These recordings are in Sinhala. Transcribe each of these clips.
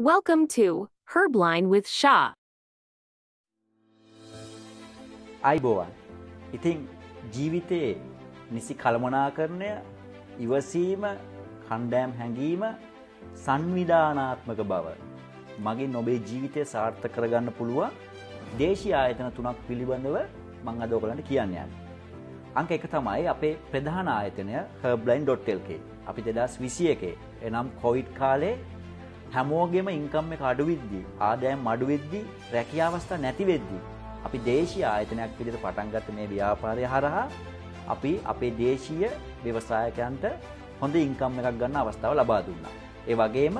Welcome to Herbline with Shah. අයිබෝවන් ඉතින් ජීවිතයේ නිසි කළමනාකරණය ඉවසීම කණ්ඩෑම් හැඟීම සංවිධානාත්මක බව මගින් ඔබේ ජීවිතය සාර්ථ කරගන්න පුළුවන් දේශී ආයතන තුනක් පිළිබඳව මං අද ඔයගලන්ට කියන්න යන්නේ. අංක එක තමයි අපේ ප්‍රධාන ආයතනය herbline.lk. අපි 2021 එනම් කොවිඩ් කාලේ හැමෝගෙම ඉන්කම් එක අඩු වෙද්දී ආදායම් අඩු වෙද්දී රැකියාව අවස්ථා නැති වෙද්දී අපි දේශීය ආයතනයක් විදිහට පටන් ගත්ත මේ ව්‍යාපාරය හරහා අපි අපේ දේශීය ව්‍යවසායකයන්ට හොඳ ඉන්කම් එකක් ගන්න අවස්ථාව ලබා දුන්නා. ඒ වගේම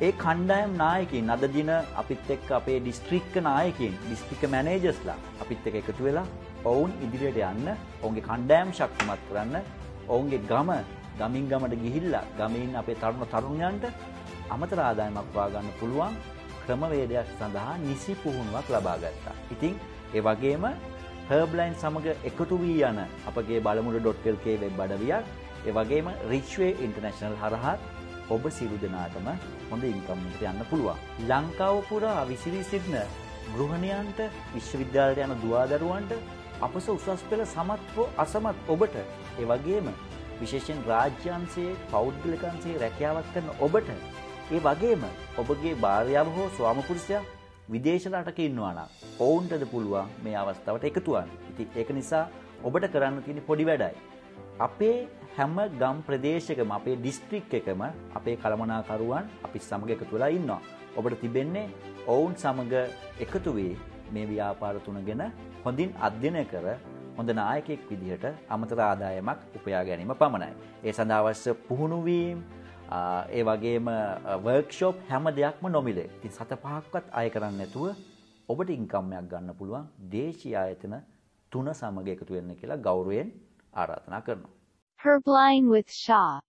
ඒ කණ්ඩායම් නායකයින් අද දින අපිත් එක්ක අපේ දිස්ත්‍රික්ක නායකයින් දිස්ත්‍රික්ක මැනේජර්ස්ලා අපිත් එක්ක එකතු වෙලා ඔවුන් ඉදිරියට යන්න ඔවුන්ගේ කණ්ඩායම් ශක්තිමත් කරන්න ඔවුන්ගේ ගම ගමින් ගමට ගිහිල්ලා ගමේ අපේ තරුණ තරුණයන්ට අමතර ආදායමක් වාගන්න පුළුවන් ක්‍රමවේදයක් සඳහා නිසි පුහුණුවක් ලබා ගත්තා. ඉතින් ඒ වගේම හර්බ්ලයින් සමග එකතු වී යන අපගේ බලමුඩ.lk වෙබ් අඩවියක් ඒ වගේම රිච්වේ ඉන්ටර්නැෂනල් හරහා ඔබ සියලු දෙනාටම හොඳ ඉන්කම් එකට යන්න පුළුවන්. ලංකාව පුරා විසිරී සිටින ගෘහණයන්ට විශ්වවිද්‍යාලයට යන දුවදරුවන්ට අපස උසස් පෙළ සමත් හෝ අසමත් ඔබට ඒ වගේම විශේෂයෙන් රාජ්‍යංශයේ පෞද්ගලිකංශයේ රැකියාවක් කරන ඔබට ඒ වගේම ඔබගේ භාර්යාව හෝ ස්වාමපුරුෂයා විදේශ රටක ඉන්නවා නම් ඔවුන්ටද පුළුවන් මේ අවස්ථාවට එකතු වෙන්න. ඉතින් ඒක නිසා ඔබට කරන්න තියෙන පොඩි වැඩයි. අපේ හැම ගම් ප්‍රදේශයකම අපේ දිස්ත්‍රික් එකම අපේ කළමනාකරුවන් අපි සමග එකතු වෙලා ඉන්නවා. ඔබට තිබෙන්නේ ඔවුන් සමග එකතු වී මේ ව්‍යාපාර තුන ගැන හොඳින් අධ්‍යයනය කර හොඳ නායකයෙක් විදිහට අමතර ආදායමක් උපයා ගැනීම පමණයි. ඒ සඳහා අවශ්‍ය පුහුණු වීම, ඒ වගේම වර්ක්ෂොප් හැම දෙයක්ම නොමිලේ. ඉතින් සත පහක්වත් අය කරන්නේ නැතුව ඔබට ඉන්කම් එකක් ගන්න පුළුවන් දේශීය ආයතන තුන සමග එකතු වෙන්න කියලා ගෞරවයෙන් ආරාධනා කරනවා. Herbline with Shah.